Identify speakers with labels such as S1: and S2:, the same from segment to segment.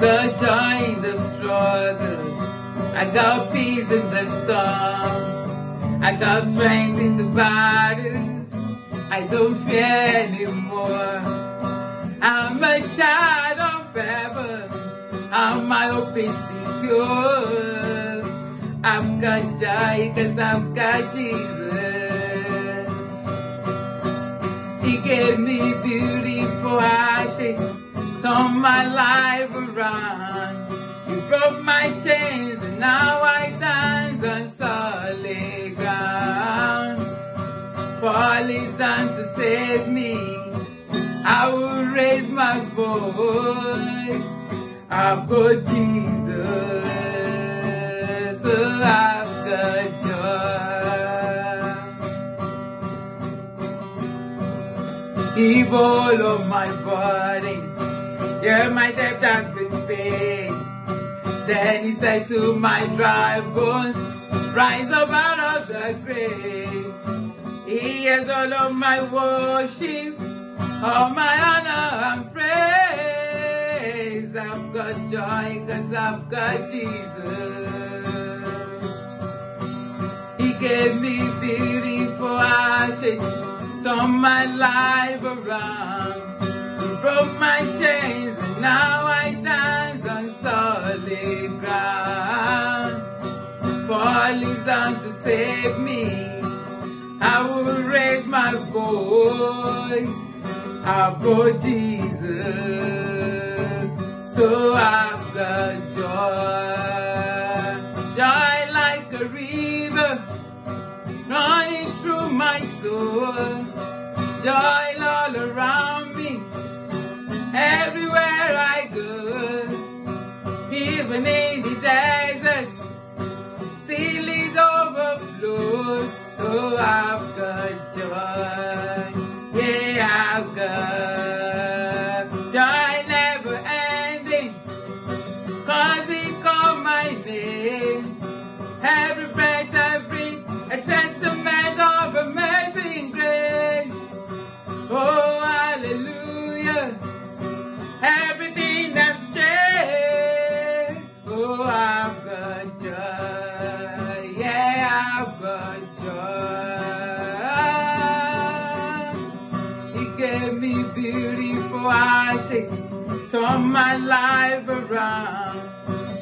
S1: got joy in the struggle. I got peace in the storm. I got strength in the battle. I don't fear anymore. I'm a child of heaven. I'm my hope is secure. I've got joy cause I've got Jesus. He gave me beautiful ashes, turned my life around. You broke my chains and now I dance on solid ground. Fall is done to save me. I will raise my voice. I've got Jesus. Oh, I've got joy. All of my burdens. Yeah, my debt has been paid. Then he said to my dry bones, rise up out of the grave. He has all of my worship, all my honor and praise. I've got joy cause I've got Jesus. He gave me beautiful ashes, turned my life around. He broke my chains now I dance on solid ground. Fall is down to save me. I will raise my voice. I've got Jesus. So got joy. Joy like a river running through my soul. Joy all around me. Everywhere joy. He gave me beautiful ashes, turned my life around.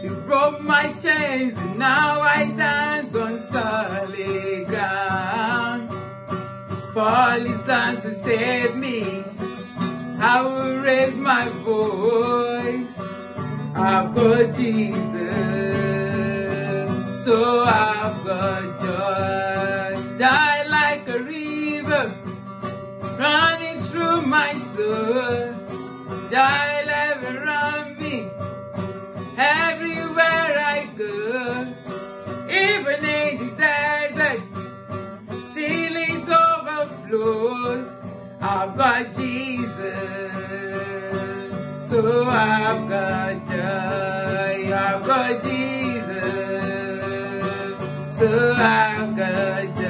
S1: He broke my chains, and now I dance on solid ground. Fall is done to save me. I will raise my voice. I've got Jesus, so I've got joy. Soul. Joy live around me, everywhere I go. Even in the desert, still it overflows. I've got Jesus. So I've got joy, I've got Jesus. So I've got